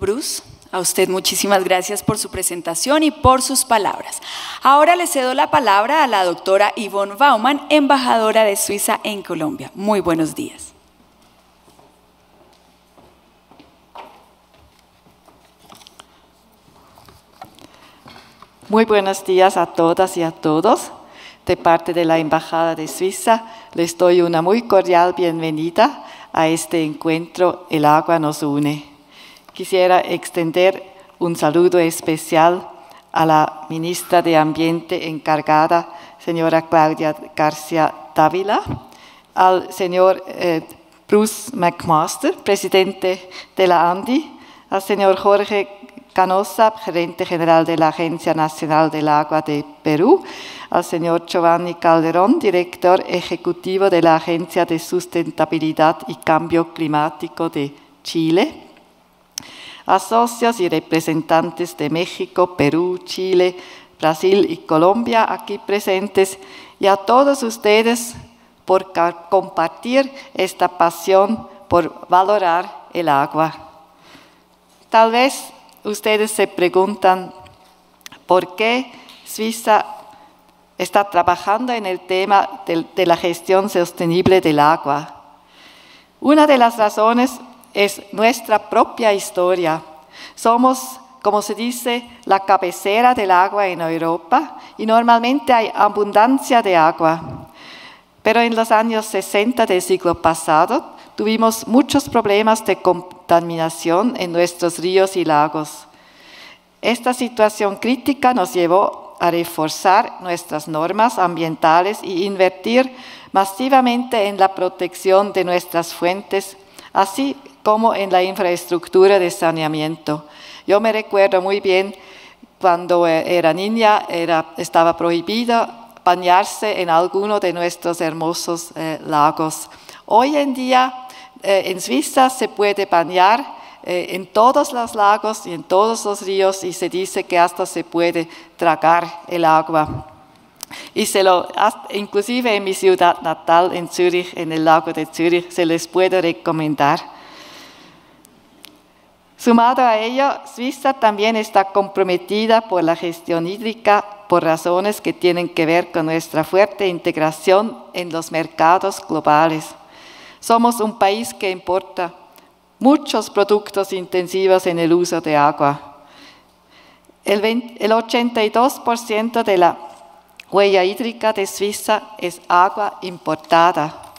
Bruce, a usted muchísimas gracias por su presentación y por sus palabras. Ahora le cedo la palabra a la doctora Yvonne Baumann, embajadora de Suiza en Colombia. Muy buenos días. Muy buenos días a todas y a todos. De parte de la Embajada de Suiza, les doy una muy cordial bienvenida a este encuentro El agua nos une. Quisiera extender un saludo especial a la ministra de Ambiente encargada, señora Claudia García Dávila, al señor eh, Bruce McMaster, presidente de la ANDI, al señor Jorge Canosa, gerente general de la Agencia Nacional del Agua de Perú, al señor Giovanni Calderón, director ejecutivo de la Agencia de Sustentabilidad y Cambio Climático de Chile, a y representantes de México, Perú, Chile, Brasil y Colombia aquí presentes, y a todos ustedes por compartir esta pasión por valorar el agua. Tal vez ustedes se preguntan por qué Suiza está trabajando en el tema de, la gestión sostenible del agua. Una de las razones es nuestra propia historia. Somos, como se dice, la cabecera del agua en Europa y normalmente hay abundancia de agua. Pero en los años 60 del siglo pasado tuvimos muchos problemas de contaminación en nuestros ríos y lagos. Esta situación crítica nos llevó a reforzar nuestras normas ambientales y invertir masivamente en la protección de nuestras fuentes, así como en la infraestructura de saneamiento. Yo me recuerdo muy bien cuando era niña, estaba prohibido bañarse en alguno de nuestros hermosos eh, lagos. Hoy en día eh, en Suiza se puede bañar eh, en todos los lagos y en todos los ríos y se dice que hasta se puede tragar el agua. Y se lo, inclusive en mi ciudad natal, en Zúrich, en el lago de Zúrich, se les puede recomendar. Sumado a ello, Suiza también está comprometida por la gestión hídrica por razones que tienen que ver con nuestra fuerte integración en los mercados globales. Somos un país que importa muchos productos intensivos en el uso de agua. El, 82% de la huella hídrica de Suiza es agua importada.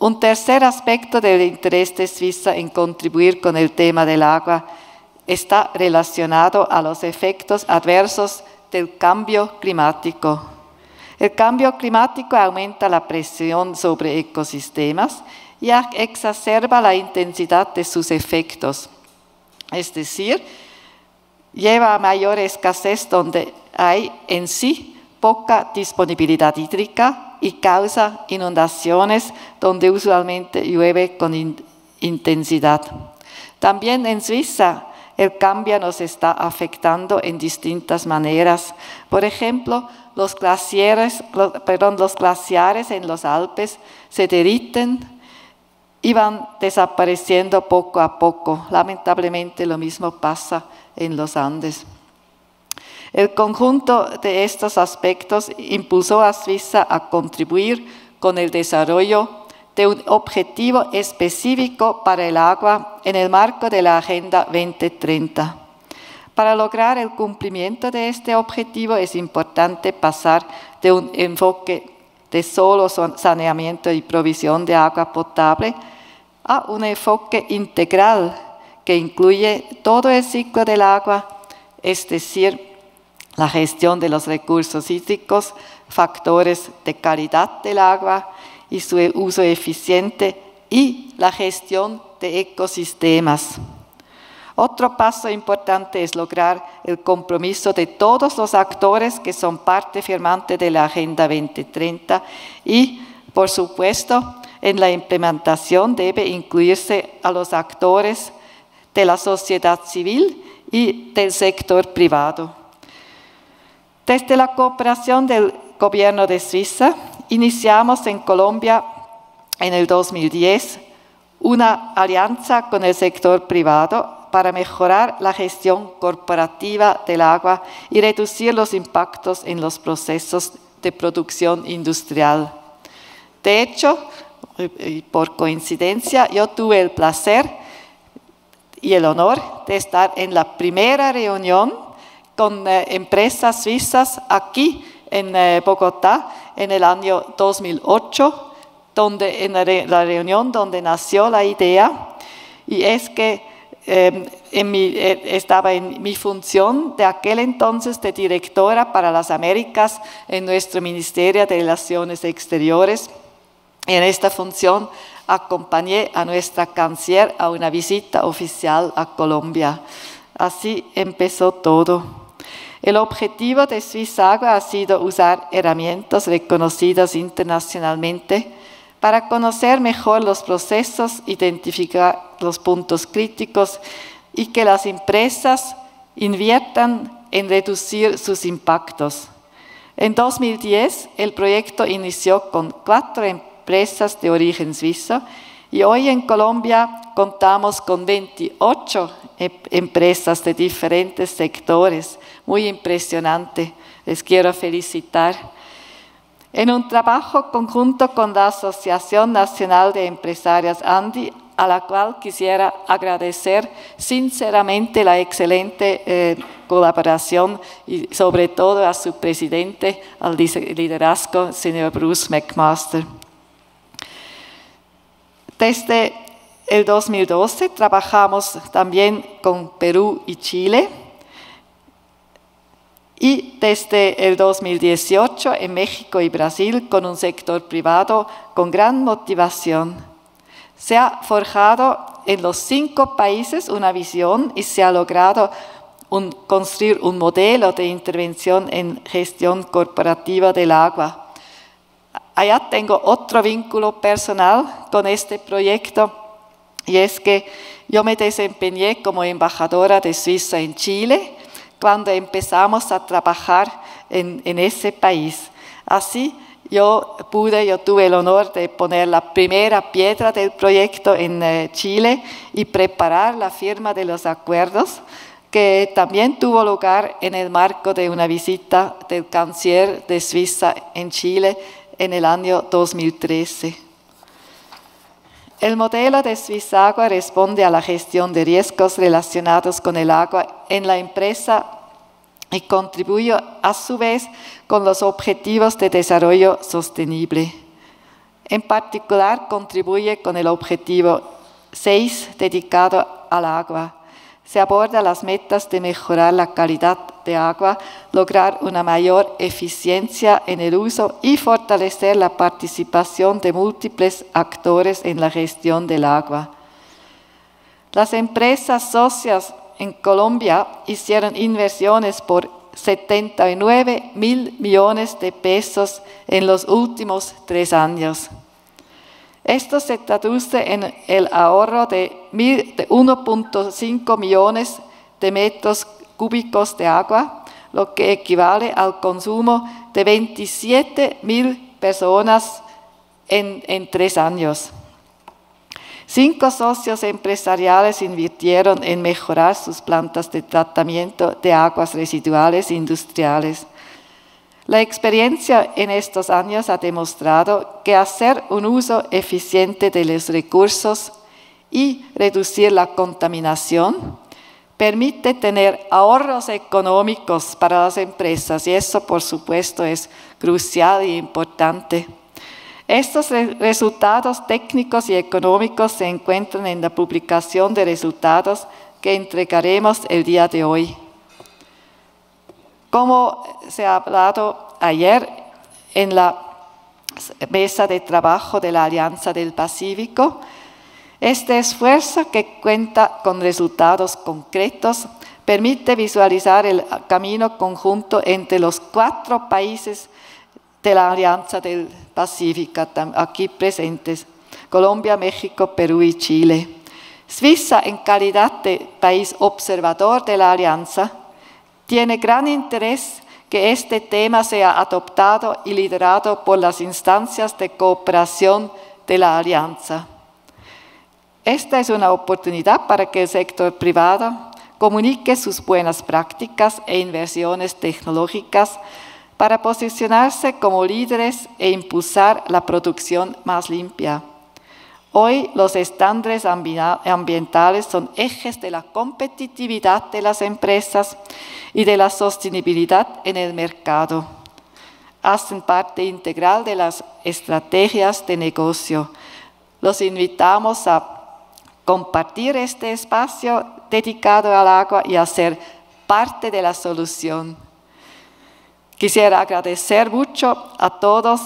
Un tercer aspecto del interés de Suiza en contribuir con el tema del agua está relacionado a los efectos adversos del cambio climático. El cambio climático aumenta la presión sobre ecosistemas y exacerba la intensidad de sus efectos. Es decir, lleva a mayor escasez donde hay en sí poca disponibilidad hídrica y causa inundaciones donde usualmente llueve con intensidad. También en Suiza el cambio nos está afectando en distintas maneras. Por ejemplo, los glaciares, perdón, los glaciares en los Alpes se derriten y van desapareciendo poco a poco. Lamentablemente lo mismo pasa en los Andes. El conjunto de estos aspectos impulsó a Suiza a contribuir con el desarrollo de un objetivo específico para el agua en el marco de la Agenda 2030. Para lograr el cumplimiento de este objetivo es importante pasar de un enfoque de solo saneamiento y provisión de agua potable a un enfoque integral que incluye todo el ciclo del agua, es decir, la gestión de los recursos hídricos, factores de calidad del agua y su uso eficiente y la gestión de ecosistemas. Otro paso importante es lograr el compromiso de todos los actores que son parte firmante de la Agenda 2030 y, por supuesto, en la implementación debe incluirse a los actores de la sociedad civil y del sector privado. Desde la cooperación del gobierno de Suiza, iniciamos en Colombia en el 2010 una alianza con el sector privado para mejorar la gestión corporativa del agua y reducir los impactos en los procesos de producción industrial. De hecho, por coincidencia, yo tuve el placer y el honor de estar en la primera reunión con empresas suizas aquí en eh, Bogotá en el año 2008, donde, en la reunión donde nació la idea, y es que Em, eh, estaba en mi función de aquel entonces de directora para las Américas en nuestro Ministerio de Relaciones Exteriores. En esta función acompañé a nuestra canciller a una visita oficial a Colombia. Así empezó todo. El objetivo de Agua ha sido usar herramientas reconocidas internacionalmente para conocer mejor los procesos, identificar los puntos críticos y que las empresas inviertan en reducir sus impactos. En 2010 el proyecto inició con cuatro empresas de origen suizo y hoy en Colombia contamos con 28 em, empresas de diferentes sectores. Muy impresionante. Les quiero felicitar en un trabajo conjunto con la Asociación Nacional de Empresarias ANDI, a la cual quisiera agradecer sinceramente la excelente eh, colaboración y sobre todo a su presidente, al liderazgo, señor Bruce McMaster. Desde el 2012 trabajamos también con Perú y Chile y desde el 2018 en México y Brasil con un sector privado con gran motivación. Se ha forjado en los cinco países una visión y se ha logrado construir un modelo de intervención en gestión corporativa del agua. Allá tengo otro vínculo personal con este proyecto y es que yo me desempeñé como embajadora de Suiza en Chile cuando empezamos a trabajar en, ese país. Así yo pude, yo tuve el honor de poner la primera piedra del proyecto en eh, Chile y preparar la firma de los acuerdos, que también tuvo lugar en el marco de una visita del canciller de Suiza en Chile en el año 2013. El modelo de Agua responde a la gestión de riesgos relacionados con el agua en la empresa y contribuye a su vez con los objetivos de desarrollo sostenible. En particular, contribuye con el objetivo 6 dedicado al agua. Se aborda las metas de mejorar la calidad agua, lograr una mayor eficiencia en el uso y fortalecer la participación de múltiples actores en la gestión del agua. Las empresas socias en Colombia hicieron inversiones por 79 mil millones de pesos en los últimos tres años. Esto se traduce en el ahorro de 1.5 millones de metros cúbicos de agua, lo que equivale al consumo de 27 mil personas en, en tres años. Cinco socios empresariales invirtieron en mejorar sus plantas de tratamiento de aguas residuales industriales. La experiencia en estos años ha demostrado que hacer un uso eficiente de los recursos y reducir la contaminación permite tener ahorros económicos para las empresas y eso por supuesto es crucial y importante. Estos resultados técnicos y económicos se encuentran en la publicación de resultados que entregaremos el día de hoy. Como se ha hablado ayer en la mesa de trabajo de la Alianza del Pacífico, este esfuerzo que cuenta con resultados concretos permite visualizar el camino conjunto entre los cuatro países de la Alianza del Pacífico, aquí presentes, Colombia, México, Perú y Chile. Suiza, en calidad de país observador de la Alianza, tiene gran interés que este tema sea adoptado y liderado por las instancias de cooperación de la Alianza. Esta es una oportunidad para que el sector privado comunique sus buenas prácticas e inversiones tecnológicas para posicionarse como líderes e impulsar la producción más limpia. Hoy los estándares ambientales son ejes de la competitividad de las empresas y de la sostenibilidad en el mercado. Hacen parte integral de las estrategias de negocio. Los invitamos a compartir este espacio dedicado al agua y a ser parte de la solución. Quisiera agradecer mucho a todos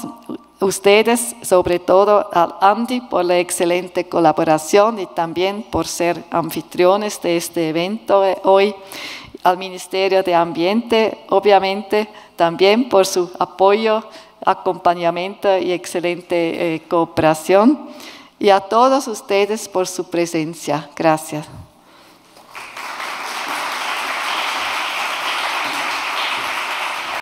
ustedes, sobre todo al Andy, por la excelente colaboración y también por ser anfitriones de este evento hoy, al Ministerio de Ambiente, obviamente, también por su apoyo, acompañamiento y excelente eh, cooperación, y a todos ustedes por su presencia. Gracias.